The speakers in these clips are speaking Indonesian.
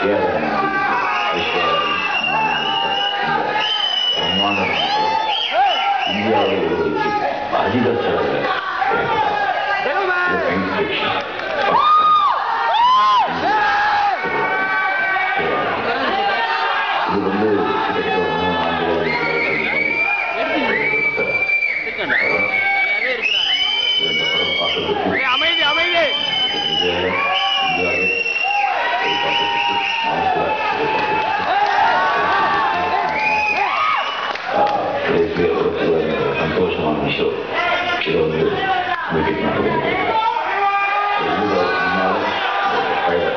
Yeah. we get into it. So you go tomorrow, prepare.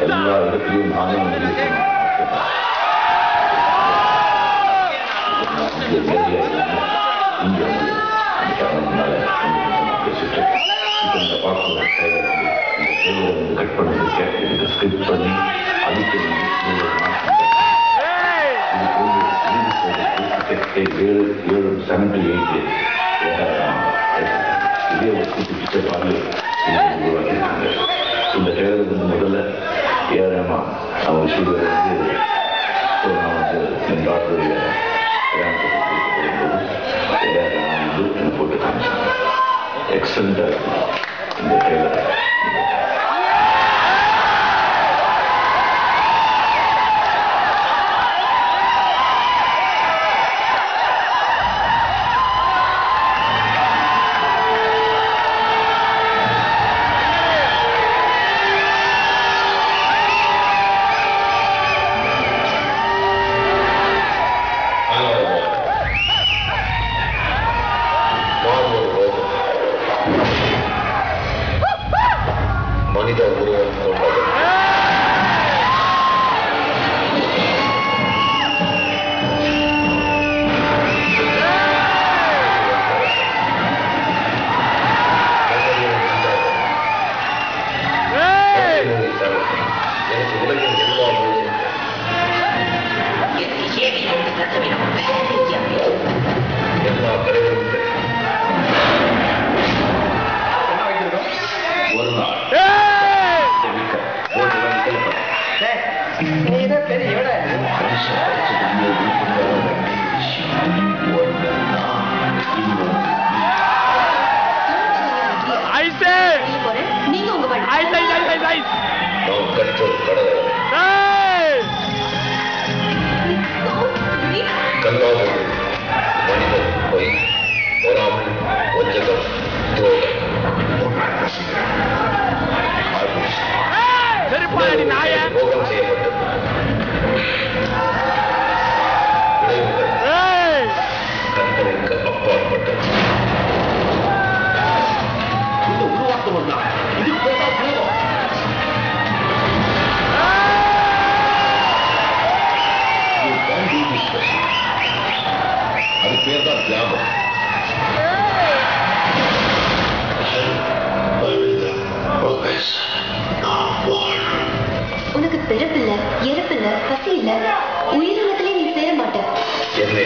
And you are looking on and you can cut பண்ணி அதுக்கு diyelim 78 biliyoruz ki işte bari Şimdi tekrar bunu modele yarama ama şu böyle değil. Sonra amacı imdatlarıyla Excellent. In the tailor. 夏美の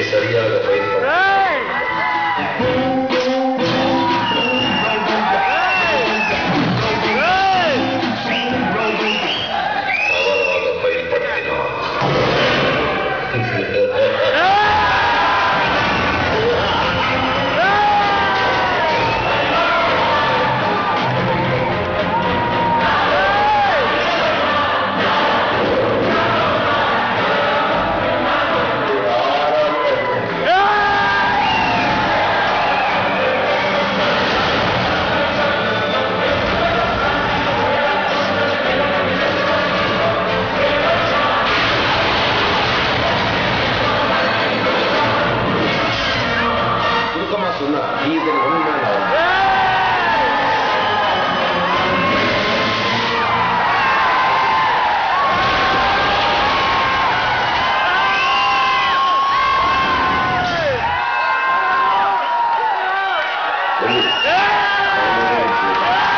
comisaría de la É! É!